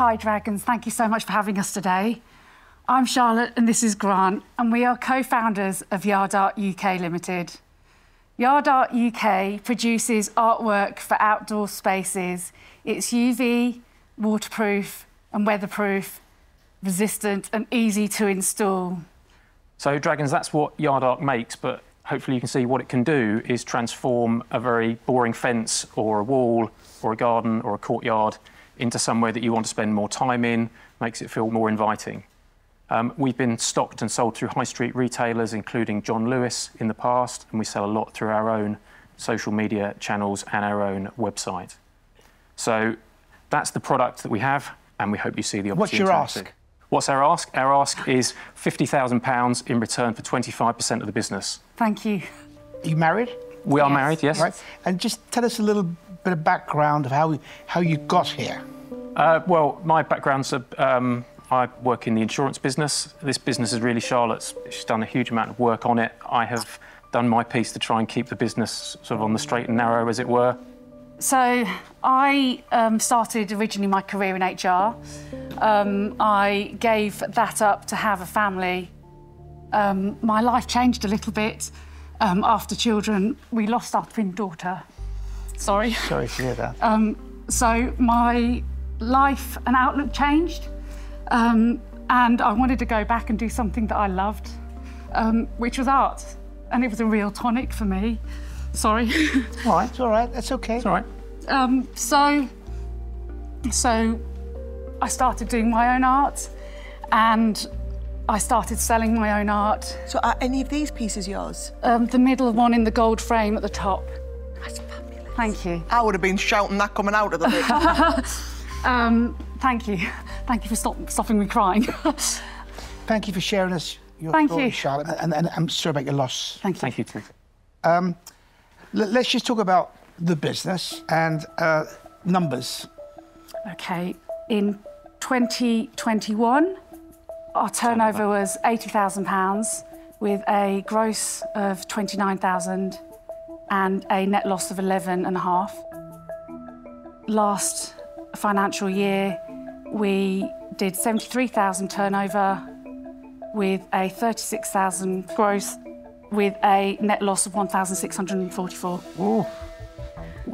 Hi, Dragons. Thank you so much for having us today. I'm Charlotte and this is Grant, and we are co founders of Yard Art UK Limited. Yard Art UK produces artwork for outdoor spaces. It's UV, waterproof, and weatherproof, resistant, and easy to install. So, Dragons, that's what Yard Art makes, but hopefully you can see what it can do is transform a very boring fence or a wall or a garden or a courtyard into somewhere that you want to spend more time in, makes it feel more inviting. Um, we've been stocked and sold through high street retailers, including John Lewis in the past, and we sell a lot through our own social media channels and our own website. So that's the product that we have, and we hope you see the opportunity. What's your ask? What's our ask? Our ask is £50,000 in return for 25% of the business. Thank you. Are you married? We are married, yes. Right. And just tell us a little bit of background of how how you got here. Uh, well, my background's a, um, I work in the insurance business. This business is really Charlotte's. She's done a huge amount of work on it. I have done my piece to try and keep the business sort of on the straight and narrow, as it were. So, I um, started originally my career in HR. Um, I gave that up to have a family. Um, my life changed a little bit um, after children. We lost our twin daughter. Sorry. Sorry to hear that. So my life and outlook changed, um, and I wanted to go back and do something that I loved, um, which was art, and it was a real tonic for me. Sorry. all right, it's all right. That's okay. It's all right. um, so, so I started doing my own art, and I started selling my own art. So are any of these pieces yours? Um, the middle one in the gold frame at the top. That's fabulous. Thank you. I would have been shouting that coming out of the lid. Um, thank you. Thank you for stop, stopping me crying. Thank you for sharing us your Thank story, you. Charlotte. And, and I'm sorry about your loss. thank you. Thank you, Teresa. L- let's just talk about the business and uh, numbers. Okay, in 2021, our turnover was £80,000 with a gross of 29,000 and a net loss of 11 and a half. Last financial year, we did 73,000 turnover with a 36,000 gross with a net loss of 1,644.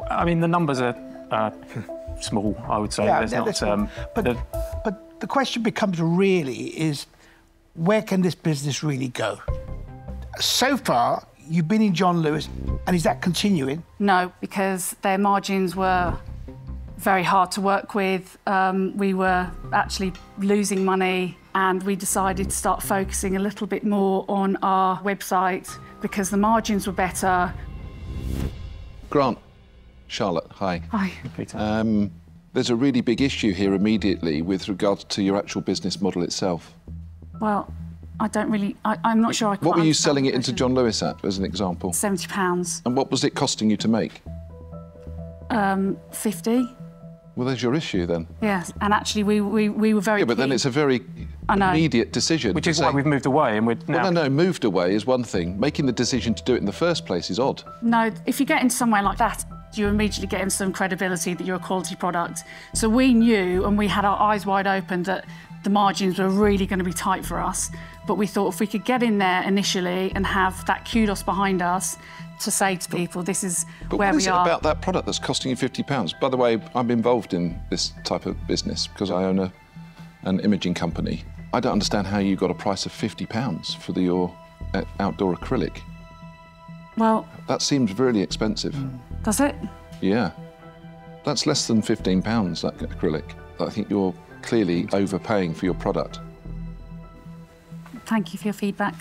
I mean, the numbers are uh, small, I would say. There's not. Um, but, the- but the question becomes really is where can this business really go? So far, you've been in John Lewis, and is that continuing? No, because their margins were very hard to work with. Um, we were actually losing money, and we decided to start focusing a little bit more on our website because the margins were better. Grant, Charlotte, hi. Hi. Peter. Um, there's a really big issue here immediately with regards to your actual business model itself. Well, I don't really. I, I'm not sure. I What were you selling it into. John Lewis at, as an example? Seventy pounds, And what was it costing you to make? um, fifty. Well, there's your issue then. Yes, and actually, we we, we were very. Yeah, but then it's a very immediate decision. which to is why we've moved away, and we're now. Well, no, no, moved away is one thing. Making the decision to do it in the first place is odd. No, if you get into somewhere like that, you immediately get in some credibility that you're a quality product. So we knew and we had our eyes wide open that the margins were really going to be tight for us. But we thought if we could get in there initially and have that kudos behind us to say to people, this is But where what we is it about that product that's costing you fifty pounds? By the way, I'm involved in this type of business because I own a, an imaging company. I don't understand how you got a price of fifty pounds for the, your uh, outdoor acrylic. Well, That seems really expensive. does it? Yeah, that's less than fifteen pounds. That acrylic. I think you're clearly overpaying for your product. Thank you for your feedback.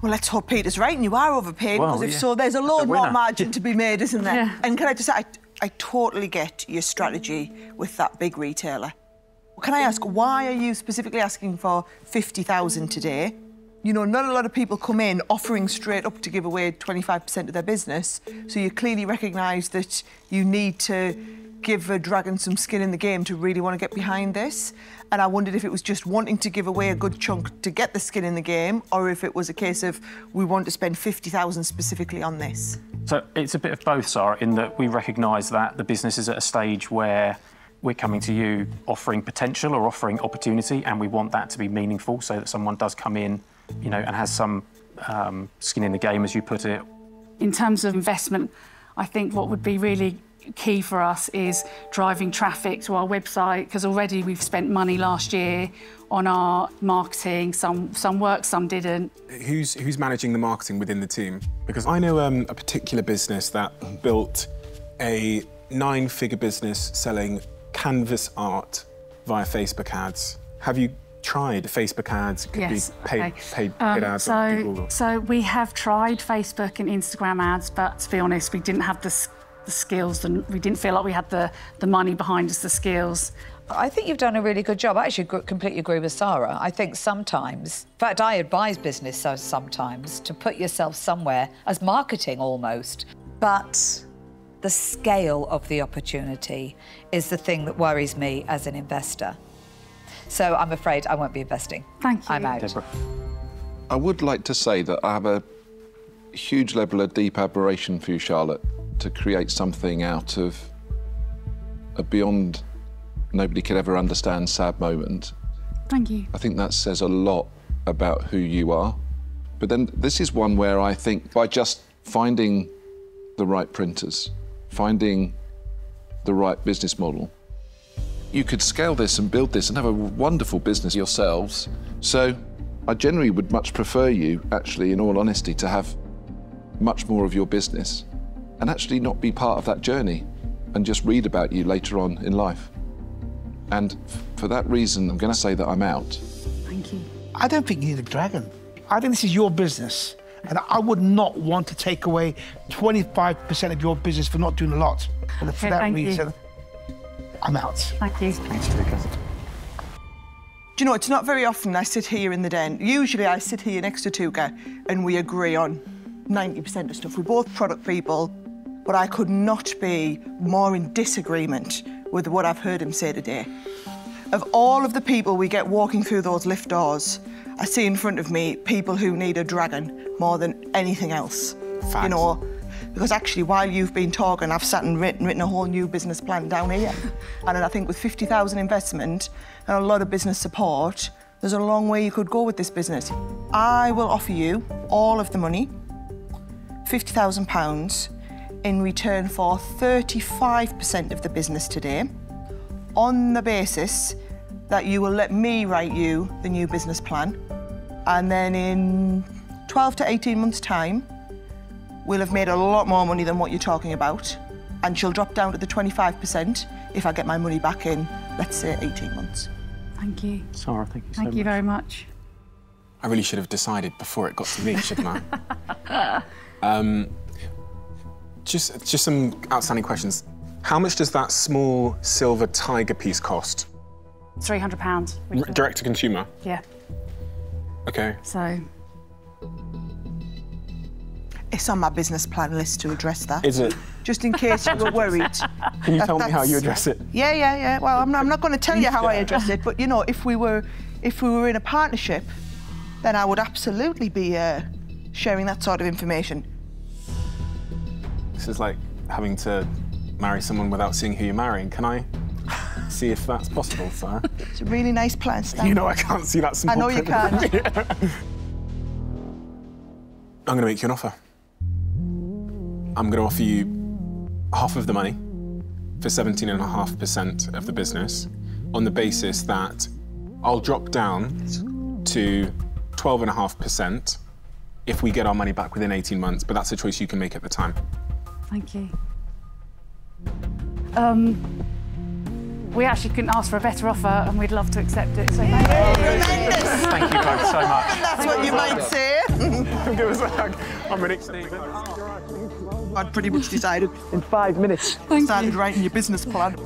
Well, let's hope Peter's right and you are overpaid, Well, because if yeah. so, there's a That's a load more margin to be made, isn't there? Yeah. And can I just say, I, I totally get your strategy with that big retailer. Can I ask, why are you specifically asking for 50,000 today? You know, not a lot of people come in offering straight up to give away 25% of their business, so you clearly recognise that you need to give a dragon some skin in the game to really want to get behind this. And I wondered if it was just wanting to give away a good chunk to get the skin in the game, or if it was a case of we want to spend 50,000 specifically on this. So it's a bit of both, Sara, in that we recognise that the business is at a stage where we're coming to you offering potential or offering opportunity, and we want that to be meaningful so that someone does come in, you know, and has some um, skin in the game, as you put it. In terms of investment, I think what would be really key for us is driving traffic to our website because already we've spent money last year on our marketing. Some some worked, some didn't. Who's who's managing the marketing within the team? Because I know um, a particular business that built a nine-figure business selling canvas art via Facebook ads. Have you tried Facebook ads? Could Yes, be paid, okay. paid, Um, paid ads on so, Google. so we have tried Facebook and Instagram ads, but to be honest, we didn't have the, the skills and we didn't feel like we had the, the money behind us, the skills. I think you've done a really good job. I actually completely agree with Sara. I think sometimes, in fact, I advise business sometimes to put yourself somewhere as marketing almost. But the scale of the opportunity is the thing that worries me as an investor. So I'm afraid I won't be investing. Thank you. I'm out. Deborah. I would like to say that I have a huge level of deep admiration for you, Charlotte, to create something out of a beyond nobody could ever understand sad moment. Thank you. I think that says a lot about who you are. But then this is one where I think by just finding the right printers, finding the right business model, you could scale this and build this and have a wonderful business yourselves. So I generally would much prefer you, actually, in all honesty, to have much more of your business and actually not be part of that journey and just read about you later on in life. And for that reason, I'm going to say that I'm out. Thank you. I don't think you need a dragon. I think this is your business. And I would not want to take away 25% of your business for not doing a lot. And for Okay, that thank you. Reason, I'm out. Thank you. Do you know, it's not very often I sit here in the den. Usually I sit here next to Touker and we agree on 90% of stuff. We're both product people, but I could not be more in disagreement with what I've heard him say today. Of all of the people we get walking through those lift doors, I see in front of me people who need a dragon more than anything else. You know, because actually, while you've been talking, I've sat and written, written a whole new business plan down here. and I think with 50,000 investment and a lot of business support, there's a long way you could go with this business. I will offer you all of the money, £50,000, in return for 35% of the business today, on the basis that you will let me write you the new business plan. And then in 12 to 18 months' time, we'll have made a lot more money than what you're talking about. And she'll drop down to the 25% if I get my money back in, let's say, 18 months. Thank you. Sara, thank you so Thank much. you very much. I really should have decided before it got to me, shouldn't I? um, just, just some outstanding questions. How much does that small silver tiger piece cost? £300. Direct to consumer. Yeah. Okay. So, It's on my business plan list to address that. Is it? Just in case you were worried. Can you tell me how you address it? Yeah, yeah, yeah. Well, I'm not, I'm not going to tell you how I address it, but you know, if we were, if we were in a partnership, then I would absolutely be uh, sharing that sort of information. This is like having to marry someone without seeing who you're marrying. Can I see if that's possible, sir? It's a really nice plan, Stan. You know I can't see that I know you can't. I'm going to make you an offer. I'm going to offer you half of the money for 17.5% of the business on the basis that I'll drop down to 12.5% if we get our money back within 18 months, but that's a choice you can make at the time. thank you. Um, we actually couldn't ask for a better offer and we'd love to accept it. So thank you. Thank you both so much. That's what you might say. Give us a hug. I'm ready. I'd pretty much decided in five minutes. Thank started you. writing your business plan.